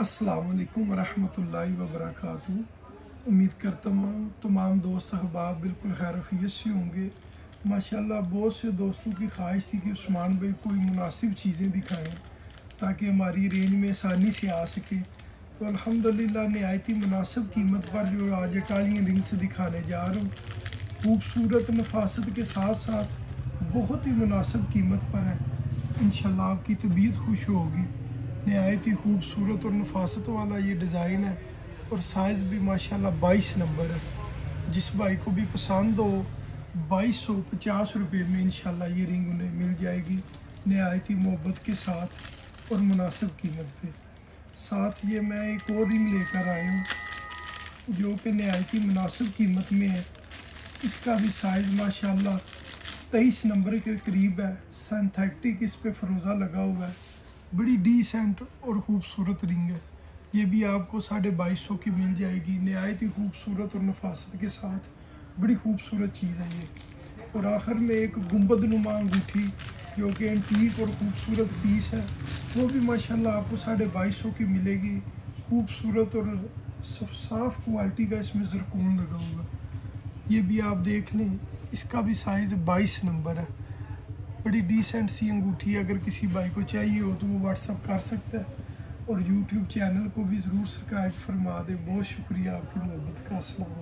असलकम वरहमल वबरक उम्मीद करता हूँ तमाम दोस्त अहबाब बिल्कुल खैरफियत से होंगे। माशाल्लाह, बहुत से दोस्तों की ख्वाहिश थी कि उस्मान भाई कोई मुनासिब चीज़ें दिखाएँ, ताकि हमारी रेंज में आसानी से आ सके। तो अल्हम्दुलिल्लाह, नहायती मुनासिब कीमत पर जो आज इटालियन रिंग से दिखाने जा रहा हूँ। खूबसूरत नफासत के साथ साथ बहुत ही मुनासिब कीमत पर है। इन आपकी तबीयत खुश होगी। नहायत ही खूबसूरत और नफासत वाला ये डिज़ाइन है और साइज़ भी माशाल्लाह बाईस नंबर है। जिस भाई को भी पसंद हो, बाईस सौ पचास रुपये में इंशाल्लाह ये रिंग उन्हें मिल जाएगी, नहायत मोहब्बत के साथ और मुनासिब कीमत पे। साथ ये मैं एक और रिंग लेकर आया हूँ, जो कि नहायत मुनासिब कीमत में है। इसका भी साइज़ माशाल्लाह तेईस नंबर के करीब है सिंथेटिक इस पर फरोज़ा लगा हुआ है। बड़ी डिसेंट और ख़ूबसूरत रिंग है। ये भी आपको साढ़े बाईस सौ की मिल जाएगी नहायत ही खूबसूरत और नफासत के साथ बड़ी खूबसूरत चीज़ है ये। और आखिर में एक गुंबद नुमा अंगूठी, जो कि एंटीक और ख़ूबसूरत पीस है, वो भी माशाल्लाह आपको साढ़े बाईस सौ की मिलेगी। खूबसूरत और साफ़ क्वालिटी का इसमें जरकून लगा हुआ। ये भी आप देख लें, इसका भी साइज़ बाईस नंबर है। बड़ी डिसेंट सी अंगूठी अगर किसी भाई को चाहिए हो तो वो व्हाट्सअप कर सकता है और यूट्यूब चैनल को भी ज़रूर सब्सक्राइब फरमा दें। बहुत शुक्रिया आपकी मोहब्बत का। असलम